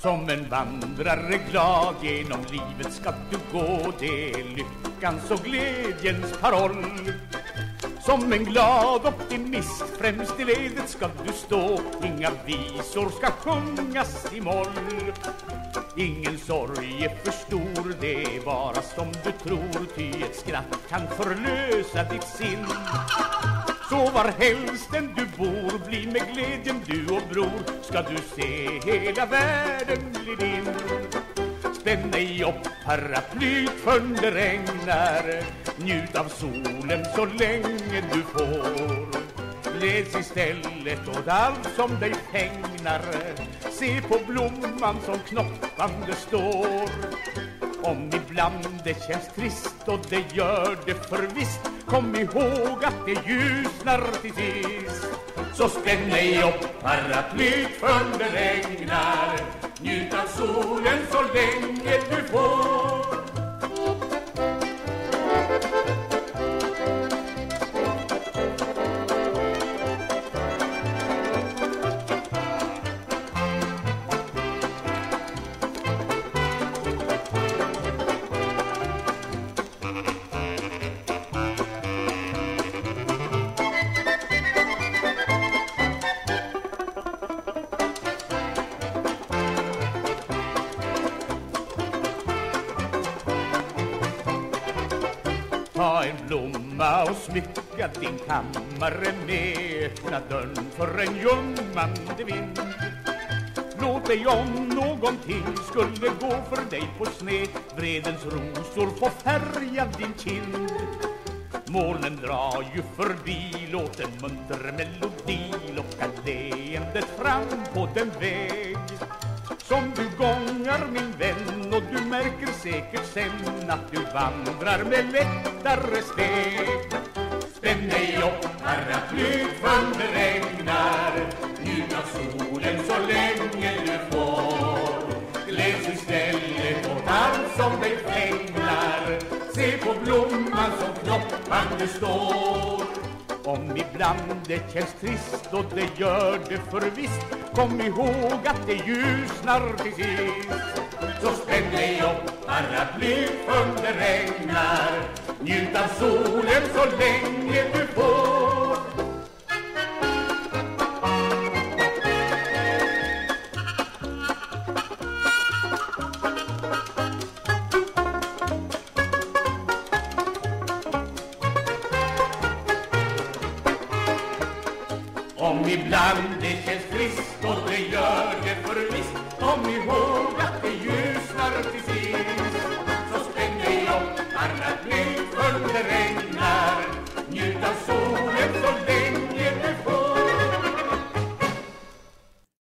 Som en vandrare glad genom livet ska du gå. Det är lyckans och glädjens paroll. Som en glad optimist främst i ledet ska du stå. Inga visor ska sjungas i moll. Ingen sorg är för stor, det är bara som du tror. Ty ett skratt kan förlösa ditt sinn så var helst än du bor, bli med glädjen du och bror. Ska du se hela världen bli din? Spänn dig upp paraplyt för det regnar. Njut av solen så länge du får. Gläds istället åt allt som dig fängnar. Se på blomman som knoppande står. Om ibland det känns trist och det gör det förvisst Kom ihåg att det ljusnar till sist. Så spänn dig upp paraplyt för det regnar. Njut av solen så länge Ta en blomma och smycka din kammare med. Öppna dörren för en ljummande vind. Låt dig om någonting skulle gå för dig på sned Vredens rosor få färga din kind. Molnen drar ju förbi, låt en munter melodi Locka leendet fram på den väg som du gångar min vän och du märker säkert sen att du vandrar med lättare steg Spänn dig upp herra flygfan, det regnar Njut av solen så länge du får. Gläds istället åt allt som dig fänglar Se på blomman som knoppande står om ibland det känns trist och det gör det förvisst Kom ihåg att det ljusnar till sist. Så spänn dig upp paraplyt för det regnar. Njut av solen så länge du får. Om ibland det känns trist och det gör det förvisst Kom ihåg att det